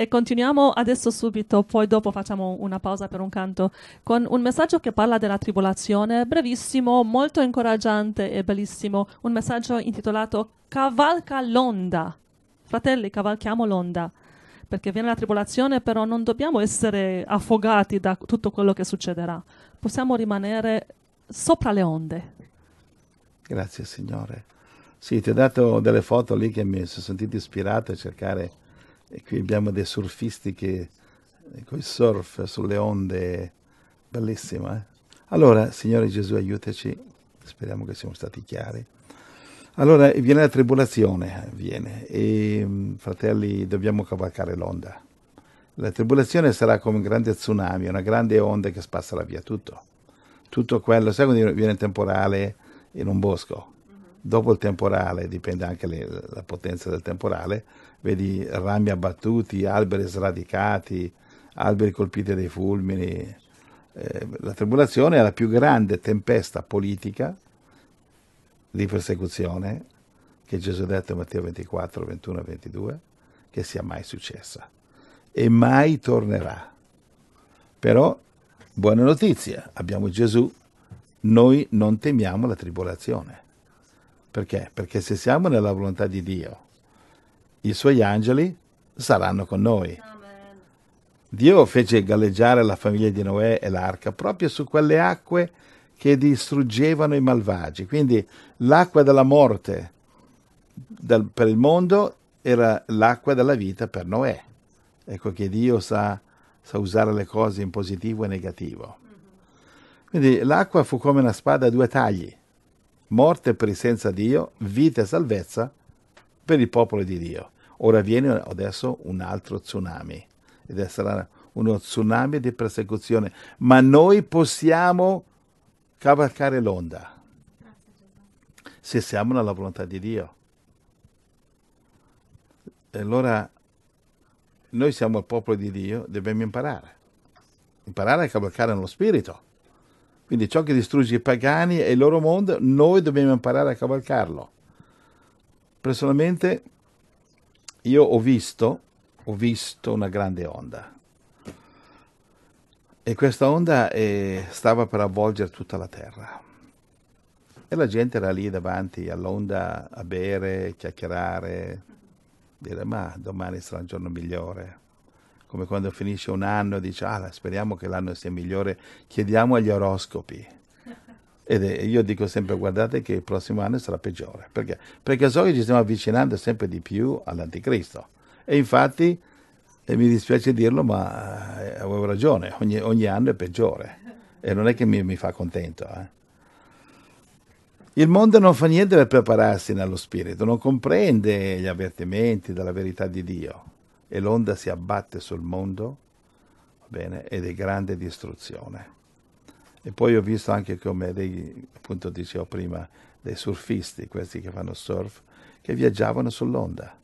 E continuiamo adesso subito, poi dopo facciamo una pausa per un canto, con un messaggio che parla della tribolazione, brevissimo, molto incoraggiante e bellissimo, un messaggio intitolato Cavalca l'onda. Fratelli, cavalchiamo l'onda, perché viene la tribolazione, però non dobbiamo essere affogati da tutto quello che succederà. Possiamo rimanere sopra le onde. Grazie Signore. Sì, ti ho dato delle foto lì che mi sono sentito ispirato a cercare e qui abbiamo dei surfisti che eh, con il surf sulle onde, bellissimo. Eh? Allora, Signore Gesù, aiutaci, speriamo che siamo stati chiari. Allora, viene la tribolazione, viene, e mm, fratelli, dobbiamo cavalcare l'onda. La tribolazione sarà come un grande tsunami, una grande onda che spasserà via tutto. Tutto quello, sai quando viene temporale in un bosco? Dopo il temporale, dipende anche le, la potenza del temporale, vedi rami abbattuti, alberi sradicati, alberi colpiti dai fulmini. Eh, la tribolazione è la più grande tempesta politica di persecuzione che Gesù ha detto in Matteo 24, 21 e 22 che sia mai successa e mai tornerà. Però, buona notizia, abbiamo Gesù, noi non temiamo la tribolazione. Perché? Perché se siamo nella volontà di Dio, i suoi angeli saranno con noi. Dio fece galleggiare la famiglia di Noè e l'arca proprio su quelle acque che distruggevano i malvagi. Quindi l'acqua della morte del, per il mondo era l'acqua della vita per Noè. Ecco che Dio sa, sa usare le cose in positivo e negativo. Quindi l'acqua fu come una spada a due tagli. Morte per il senza Dio, vita e salvezza per il popolo di Dio. Ora viene adesso un altro tsunami ed sarà uno tsunami di persecuzione, ma noi possiamo cavalcare l'onda se siamo nella volontà di Dio. E allora noi siamo il popolo di Dio, dobbiamo imparare. Imparare a cavalcare nello spirito. Quindi ciò che distrugge i pagani e il loro mondo, noi dobbiamo imparare a cavalcarlo. Personalmente io ho visto, ho visto una grande onda e questa onda eh, stava per avvolgere tutta la terra e la gente era lì davanti all'onda a bere, chiacchierare, dire ma domani sarà un giorno migliore. Come quando finisce un anno e dice ah, speriamo che l'anno sia migliore, chiediamo agli oroscopi ed è, io dico sempre guardate che il prossimo anno sarà peggiore. Perché? Perché so che ci stiamo avvicinando sempre di più all'anticristo. E infatti, e mi dispiace dirlo, ma eh, avevo ragione, ogni, ogni, anno è peggiore. E non è che mi, mi fa contento. Eh. Il mondo non fa niente per prepararsi nello spirito, non comprende gli avvertimenti della verità di Dio. E l'onda si abbatte sul mondo, bene, ed è grande distruzione. E poi ho visto anche come dei, appunto dicevo prima, dei surfisti, questi che fanno surf, che viaggiavano sull'onda.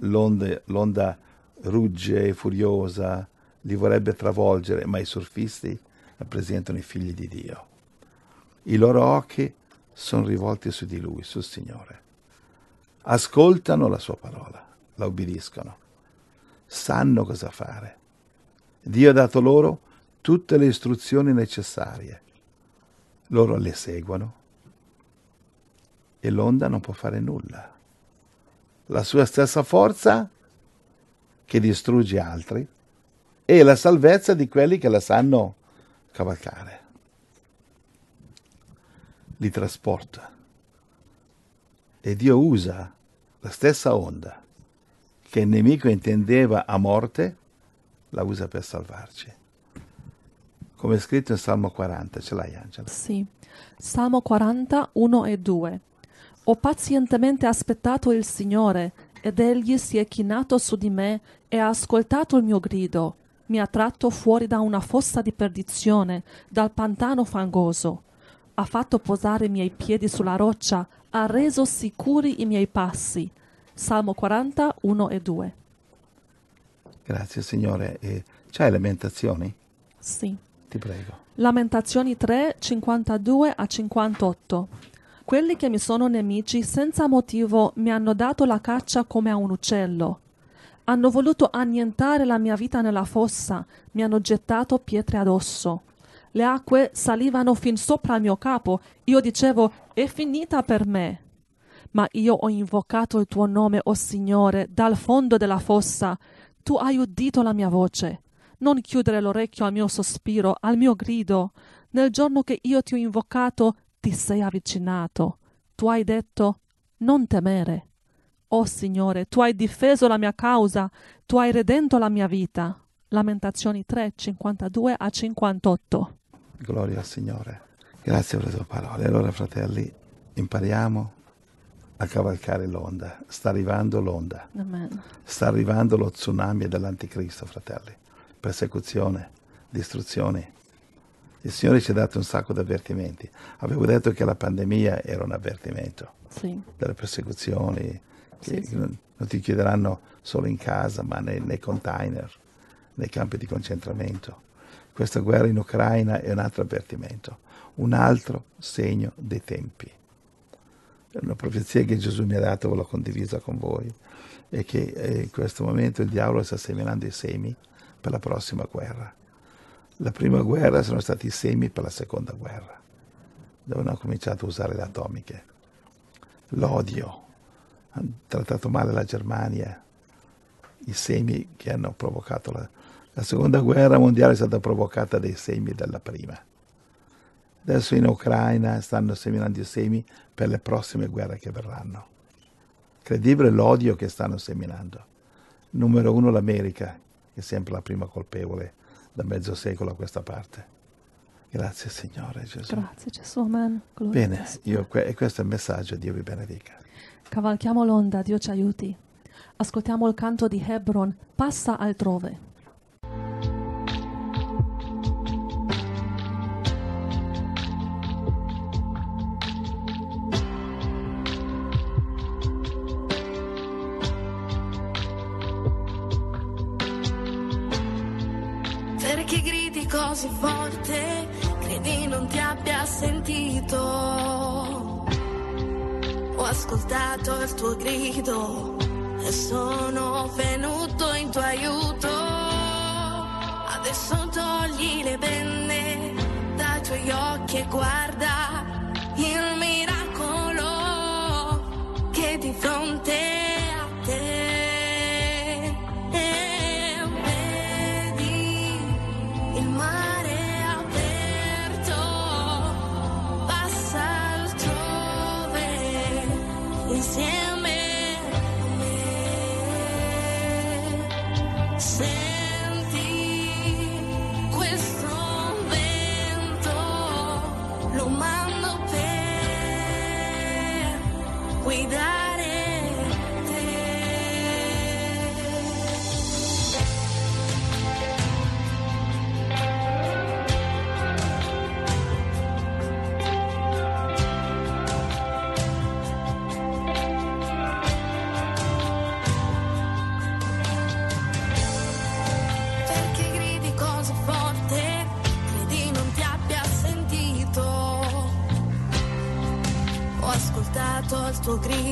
L'onda, l'onda rugge, furiosa, li vorrebbe travolgere, ma i surfisti rappresentano i figli di Dio. I loro occhi sono rivolti su di Lui, sul Signore. Ascoltano la sua parola, la obbediscono, sanno cosa fare. Dio ha dato loro tutte le istruzioni necessarie. Loro le seguono e l'onda non può fare nulla. La sua stessa forza che distrugge altri e la salvezza di quelli che la sanno cavalcare. Li trasporta. E Dio usa la stessa onda che il nemico intendeva a morte, la usa per salvarci come è scritto in Salmo 40. Ce l'hai, Angela? Sì. Salmo 40, 1 e 2. Ho pazientemente aspettato il Signore, ed egli si è chinato su di me e ha ascoltato il mio grido. Mi ha tratto fuori da una fossa di perdizione, dal pantano fangoso. Ha fatto posare i miei piedi sulla roccia, ha reso sicuri i miei passi. Salmo 40, 1 e 2. Grazie Signore. E c'hai lamentazioni? Sì. Ti prego. Lamentazioni 3, 52 a 58. Quelli che mi sono nemici senza motivo mi hanno dato la caccia come a un uccello. Hanno voluto annientare la mia vita nella fossa, mi hanno gettato pietre addosso. Le acque salivano fin sopra il mio capo, io dicevo è finita per me. Ma io ho invocato il tuo nome, o oh Signore, dal fondo della fossa. Tu hai udito la mia voce. Non chiudere l'orecchio al mio sospiro, al mio grido. Nel giorno che io ti ho invocato, ti sei avvicinato. Tu hai detto, non temere. O oh Signore, tu hai difeso la mia causa, tu hai redento la mia vita. Lamentazioni 3, 52 a 58. Gloria al Signore. Grazie per le tue parole. Allora, fratelli, impariamo a cavalcare l'onda. Sta arrivando l'onda. Amen. Sta arrivando lo tsunami dell'anticristo, fratelli. Persecuzione, distruzione. Il Signore ci ha dato un sacco di avvertimenti. Avevo detto che la pandemia era un avvertimento Sì. delle persecuzioni, che Sì, sì. Non, non ti chiederanno solo in casa, ma nei, nei container, nei campi di concentramento. Questa guerra in Ucraina è un altro avvertimento, un altro segno dei tempi. È una profezia che Gesù mi ha dato, l'ho condivisa con voi, e che eh, in questo momento il diavolo sta seminando i semi per la prossima guerra. La prima guerra sono stati i semi per la seconda guerra, dove hanno cominciato a usare le atomiche. L'odio, hanno trattato male la Germania, i semi che hanno provocato la, la seconda guerra mondiale è stata provocata dai semi della prima. Adesso in Ucraina stanno seminando i semi per le prossime guerre che verranno. Credibile l'odio che stanno seminando. Numero uno l'America, che è sempre la prima colpevole da mezzo secolo a questa parte. Grazie Signore Gesù. Grazie Gesù, amen. Gloria Bene, io, que- e questo è il messaggio, Dio vi benedica. Cavalchiamo l'onda, Dio ci aiuti. Ascoltiamo il canto di Hebron, passa altrove. Così forte? Credi non ti abbia sentito? Ho ascoltato il tuo grido e sono venuto in tuo aiuto. Adesso togli le penne dai tuoi occhi e guarda il lo mando per ascoltato il